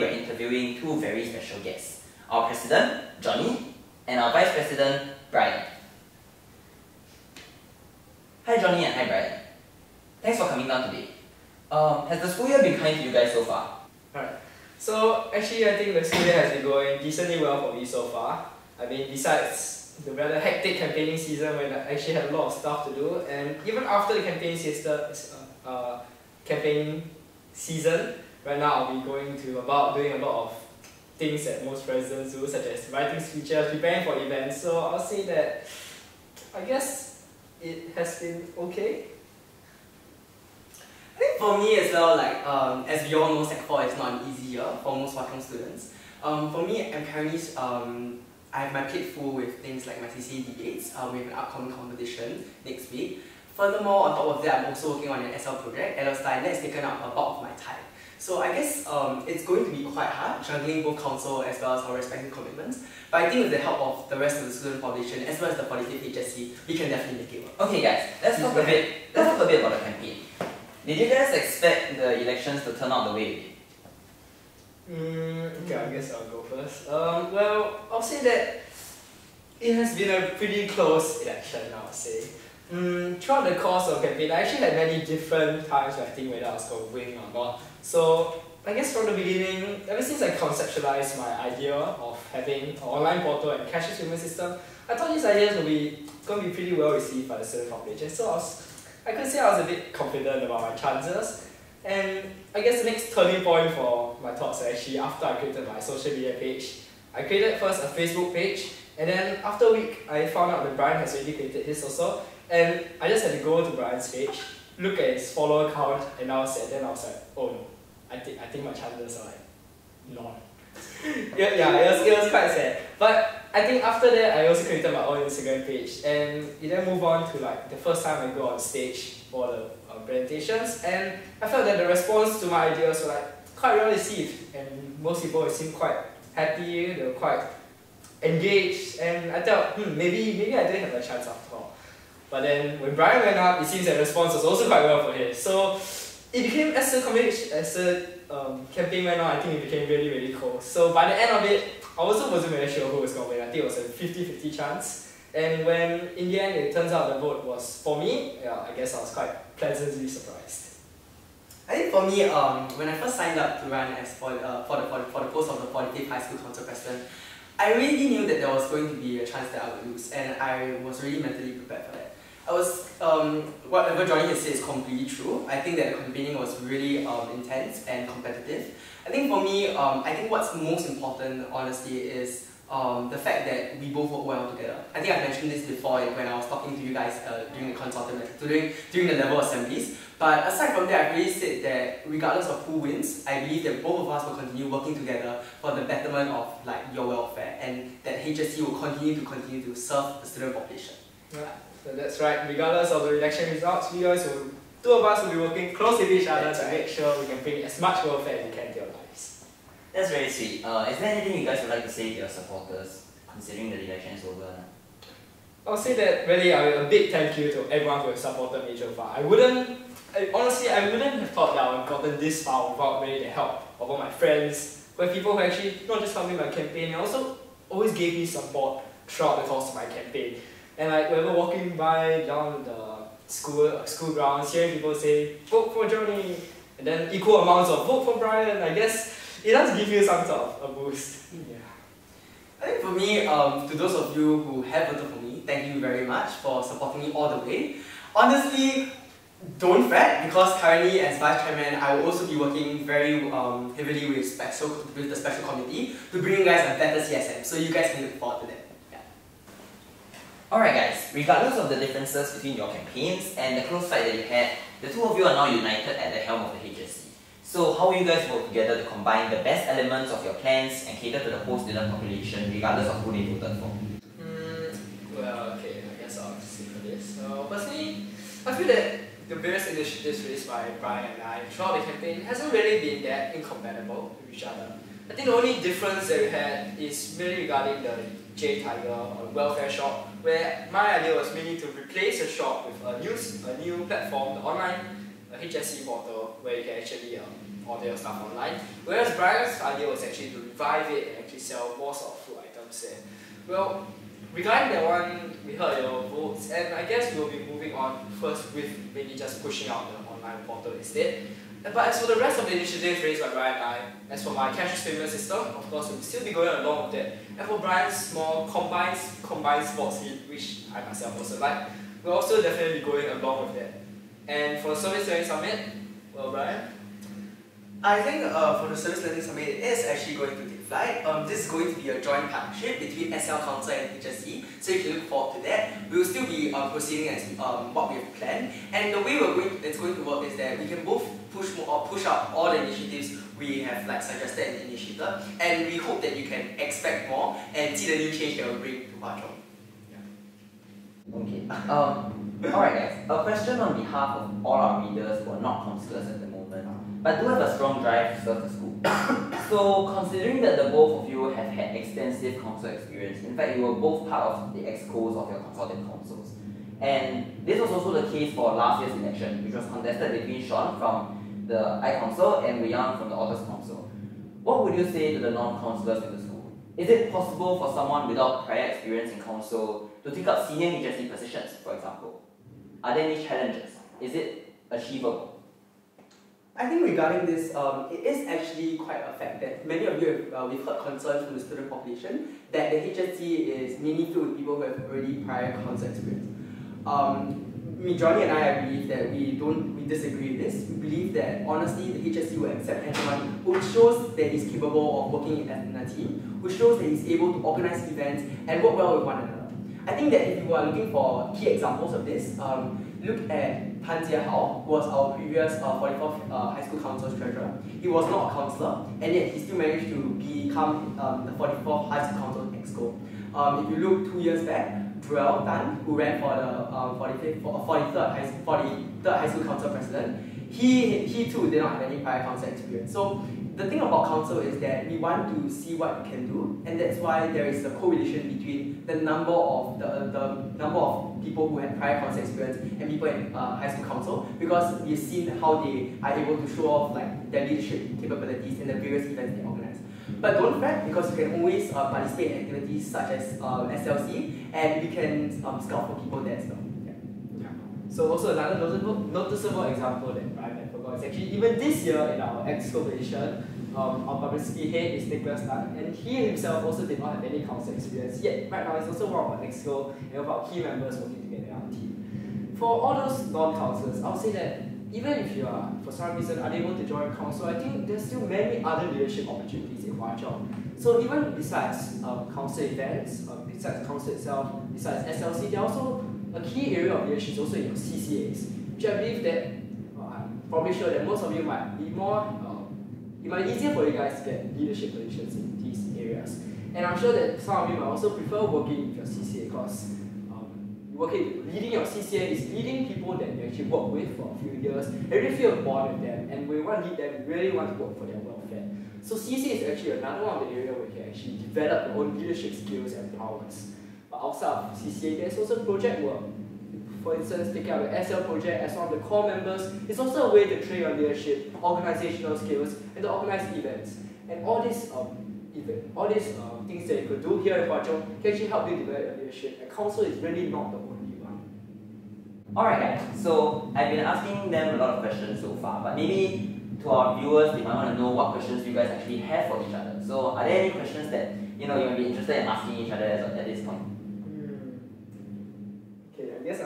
we're interviewing two very special guests. Our President, Johnny, and our Vice President, Bryan. Hi Johnny and hi Bryan. Thanks for coming down today. Um, has the school year been kind to you guys so far? Alright. So actually I think the school year has been going decently well for me so far. I mean besides the rather hectic campaigning season when I actually had a lot of stuff to do and even after the campaign uh, uh, campaign season, right now I'll be going to about doing a lot of things that most presidents do such as writing speeches, preparing for events. So I'll say that I guess it has been okay. I think for me as well, like um, as we all know, Sec 4 is not an easy year for most Hwa students. Um, for me, I'm currently, um, I have my plate full with things like my CCA debates. Um, we have an upcoming competition next week. Furthermore, on top of that, I'm also working on an SL project, and that's taken up a bulk of my time. So I guess um, it's going to be quite hard, juggling both council as well as our respective commitments. But I think with the help of the rest of the student population, as well as the 45th HSC, we can definitely make it work. Okay guys, let's talk a bit let's talk a bit about the campaign. Did you guys expect the elections to turn out the way it did? Mm, okay, I guess I'll go first. Um, well, I'll say that it has been a pretty close election, I would say. Mm, throughout the course of campaign, I actually had many different times where I think whether I was going to win or not. So I guess from the beginning, ever since I conceptualized my idea of having an online portal and cashless payment system, I thought these ideas would be going to be pretty well received by the student population. So I was I could say I was a bit confident about my chances. And I guess the next turning point for my thoughts actually after I created my social media page. I created first a Facebook page, and then after a week, I found out that Bryan has already created his also. And I just had to go to Bryan's page, look at his follower count, and I was, and then I was like, oh no, I think I think my chances are like none. yeah, yeah, it was, it was quite sad. But I think after that, I also created my own Instagram page, and it then moved on to like the first time I go on stage for the uh, presentations, and I felt that the response to my ideas were like quite well received, and most people seemed quite happy, they were quite engaged, and I thought, hmm, maybe maybe I didn't have a chance after. But then when Bryan went up, it seems that response was also quite well for him. So it became as a as a um, campaign went on, I think it became really really close. So by the end of it, I also wasn't very sure who was going to win. I think it was a 50-50 chance. And when in the end it turns out the vote was for me, yeah, I guess I was quite pleasantly surprised. I think for me, um, when I first signed up to run as for, uh, for, the, for, the, for the post of the 45th High School Council President, I really knew that there was going to be a chance that I would lose, and I was really mentally prepared for that. I was, um, whatever Johnny has said is completely true. I think that the campaigning was really um, intense and competitive. I think for me, um, I think what's most important, honestly, is um, the fact that we both work well together. I think I've mentioned this before when I was talking to you guys uh, during the consultant, during, during the level assemblies. But aside from that, I've really said that regardless of who wins, I believe that both of us will continue working together for the betterment of like your welfare and that HSC will continue to continue to serve the student population. Yeah, so that's right. Regardless of the election results, we guys will two of us will be working close with each other to make sure we can bring as much welfare as we can to your lives. That's very sweet. Uh, is there anything you guys would like to say to your supporters, considering the election is over? I'll say that really a big thank you to everyone who has supported me so far. I wouldn't, I, honestly, I wouldn't have thought that I would have gotten this far without really the help of all my friends, where people who actually not just helped me my campaign, they also always gave me support throughout the course of my campaign. And like whenever walking by down the school school grounds, hearing people say, vote for Johnny, and then equal amounts of vote for Bryan, I guess it does give you some sort of a boost. Yeah. I think for me, um, to those of you who have voted for me, thank you very much for supporting me all the way. Honestly, don't fret because currently as vice chairman, I will also be working very um, heavily with special with the special committee to bring you guys a better CSM. So you guys can look forward to that. Alright guys, regardless of the differences between your campaigns and the close fight that you had, the two of you are now united at the helm of the HSC. So how will you guys work together to combine the best elements of your plans and cater to the whole student population regardless of who they voted for? Mm, well, okay, I guess I'll say for this. So personally, I feel that the various initiatives raised by Bryan and I throughout the campaign hasn't really been that incompatible with each other. I think the only difference that we had is really regarding the J Tiger or welfare shop, where my idea was mainly to replace a shop with a new, a new platform, the online HSC portal, where you can actually um, order your stuff online. Whereas Bryan's idea was actually to revive it and actually sell more sort of food items there. Well, regarding that one, we heard your votes, and I guess we'll be moving on first with maybe just pushing out the online portal instead. But as for the rest of the initiatives raised by Bryan and I, as for my cashless payment system, of course we'll still be going along with that. And for Bryan's small combined combined sports league, which I myself also like, we're also definitely be going along with that. And for the Service Learning Summit, well Bryan? I think uh, for the Service Learning Summit, it is actually going to take flight. Um, this is going to be a joint partnership between SL Council and HSC, so you can look forward to that. We will still be um, proceeding as um, what we have planned, and the way we're going, it's going to work is that we can both push more, or push out all the initiatives we have like suggested in the initiative, and we hope that you can expect more and see the new change that will bring to Hwa Chong. Okay. Um, Alright guys, a question on behalf of all our readers who are not counselors at the moment, but do have a strong drive to serve the school. so considering that the both of you have had extensive council experience, in fact you were both part of the excos of your consultative councils, and this was also the case for last year's election, which was contested between Sean from the I Council and Wei from the Otters Council. What would you say to the non-councillors in the school? Is it possible for someone without prior experience in council to take up senior HSC positions, for example? Are there any challenges? Is it achievable? I think regarding this, um, it is actually quite a fact that many of you have, uh, we've heard concerns from the student population that the HSC is mainly filled with people who have already prior concert experience. Um, me, Johnny and I, I believe that we don't, we disagree with this. We believe that honestly, the HSC will accept anyone who shows that he's capable of working in a team, who shows that he's able to organize events and work well with one another. I think that if you are looking for key examples of this, um, look at Tan Jie Hao, who was our previous uh, 44th uh, High School Council's treasurer. He was not a councillor, and yet he still managed to become um, the 44th High School Council Exco. Um, if you look two years back, Joel Tan, who ran for the um, 45th, 43rd High, 43rd High School Council President, he, he too did not have any prior council experience. So the thing about council is that we want to see what we can do, and that's why there is a correlation between the number of the, the number people who have prior council experience and people in uh, high school council, because we've seen how they are able to show off like their leadership capabilities in the various events they organize. But don't fret because you can always uh, participate in activities such as uh, SLC, and we can um, scout for people there as well. Yeah. Yeah. So also another noticeable, noticeable example that Bryan Actually even this year in our excavation, um, our publicity head is Nicholas Tan, and he himself also did not have any council experience yet. Right now, he's also one of our exco and of our key members working together in our team. For all those non-councillors, I'll say that even if you are, for some reason, unable to join council, I think there's still many other leadership opportunities in Hwa Chong. So even besides um, council events, um, besides council itself, besides SLC, there are also a key area of leadership is also in your CCAs, which I believe that probably sure that most of you might be more, uh, it might be easier for you guys to get leadership positions in these areas. And I'm sure that some of you might also prefer working with your CCA because um, working, leading your CCA is leading people that you actually work with for a few years and really feel bond with them. And we want to lead them, really want to work for their welfare. So CCA is actually another one of the areas where you can actually develop your own leadership skills and powers. But outside of CCA, there's also project work. For instance, taking up the SL project as one of the core members is also a way to train your leadership, organizational skills, and to organize events. And all these um, event, all these uh, things that you could do here Hwa Chong can actually help you develop your leadership. And council is really not the only one. Alright guys, so I've been asking them a lot of questions so far, but maybe to our viewers, they might want to know what questions you guys actually have for each other. So are there any questions that you know you might be interested in asking each other at, at this point?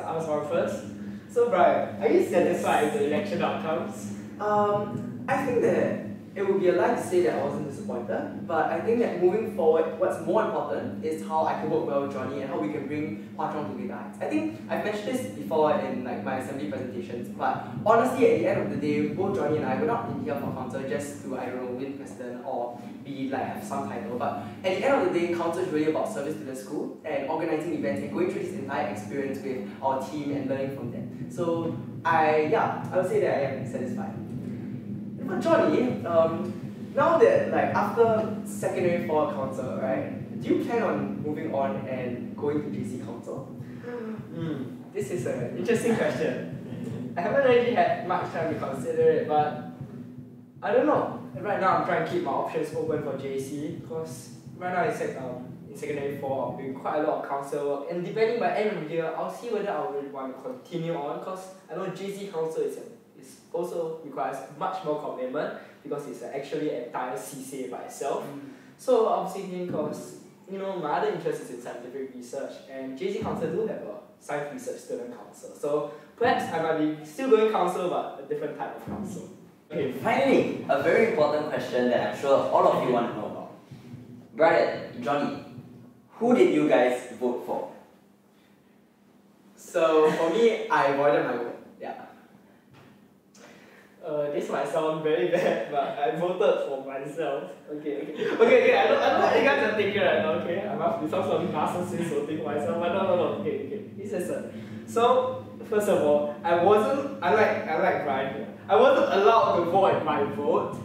I'll one first. So Bryan, are you satisfied with the election outcomes? Um, I think that it would be a lie to say that I wasn't disappointed, but I think that moving forward, what's more important is how I can work well with Johnny and how we can bring Hwa Chong to heights. I think I've mentioned this before in like my assembly presentations, but honestly, at the end of the day, both Johnny and I were not in here for council just to I don't know win president or be like have some title, but at the end of the day, council is really about service to the school and organizing events and going through this entire experience with our team and learning from them. So I yeah, I would say that I am satisfied. But Johnny, um, now that like after secondary four council, right? Do you plan on moving on and going to JC council? Hmm, this is an interesting question. I haven't really had much time to consider it, but I don't know. Right now, I'm trying to keep my options open for JC because right now it's like um in secondary four, I'm doing quite a lot of council work, and depending by end of the year, I'll see whether I really want to continue on because I know JC council is a, is also requires much more commitment because it's actually an entire CCA by itself. Mm. So I was thinking because you know my other interest is in scientific research and JC Council do have a science research student council. So perhaps I might be still going council but a different type of council. Okay, finally, a very important question that I'm sure all of you want to know about. Bryan, Johnny, who did you guys vote for? So for me, I avoided my vote. Uh, this might sound very bad, but I voted for myself. Okay, okay, okay, okay. I don't, I don't know what you guys are thinking right now. Okay, I must be some sort of narcissist voting for myself. But no, no, no. Okay, okay. This is a. So first of all, I wasn't. I like, I like Bryan here. I wasn't allowed to vote my vote.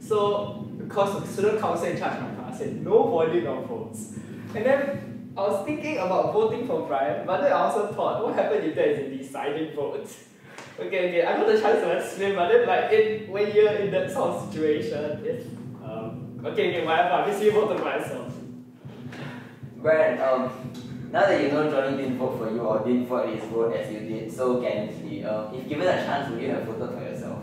So because the student council in charge of my class said no voting of votes, and then I was thinking about voting for Bryan, but then I also thought, what happened if there is a deciding vote? Okay, okay, I got the chance to explain, but then like in when you're in that sort of situation, it's um okay, okay, whatever, I basically voted myself. Bryan, um, now that you know Johnny didn't vote for you or didn't vote his vote as you did so gallantly, uh, if given a chance, would you have voted for yourself?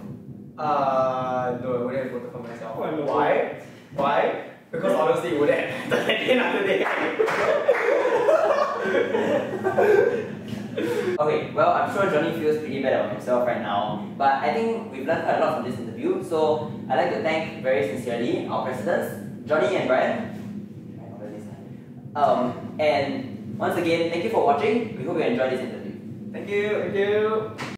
Uh, no, I wouldn't have voted for myself. Why? Why? Why? Because honestly, it wouldn't have happened at the end of the day. Okay, well, I'm sure Johnny feels pretty bad about himself right now, but I think we've learned quite a lot from this interview. So I'd like to thank very sincerely our presidents, Johnny and Bryan. Um, and once again, thank you for watching. We hope you enjoyed this interview. Thank you. Thank you.